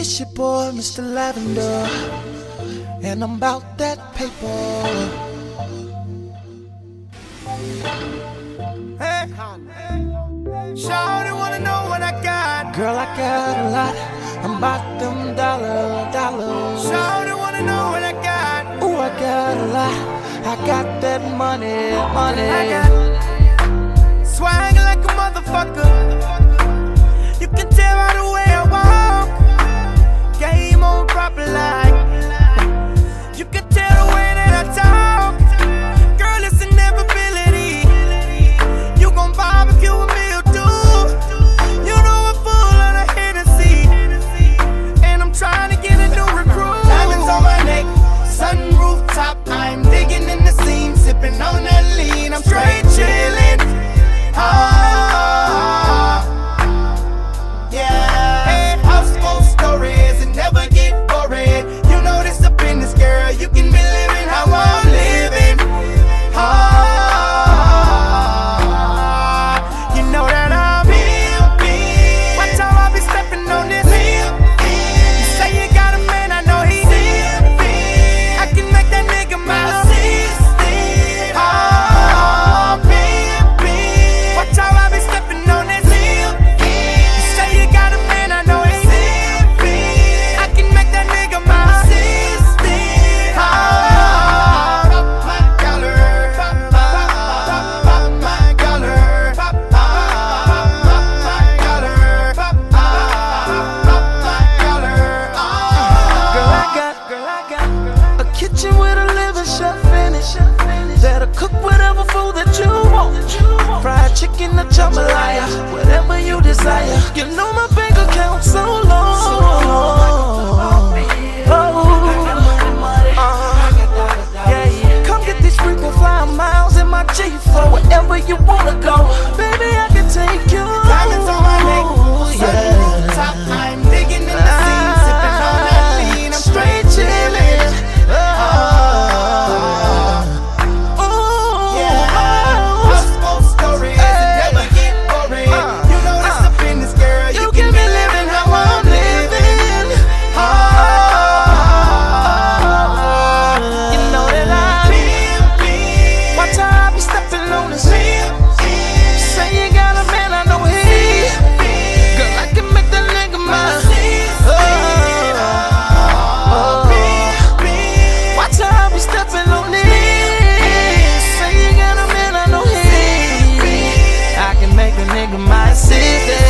It's your boy, Mr. Lavender, and I'm about that paper. Hey, Shawty wanna know what I got. Girl, I got a lot. I'm about them dollar, dollar. Shawty wanna know what I got. Ooh, I got a lot. I got that money, money. I got swag like a motherfucker. in the jambalaya, whatever you desire. city.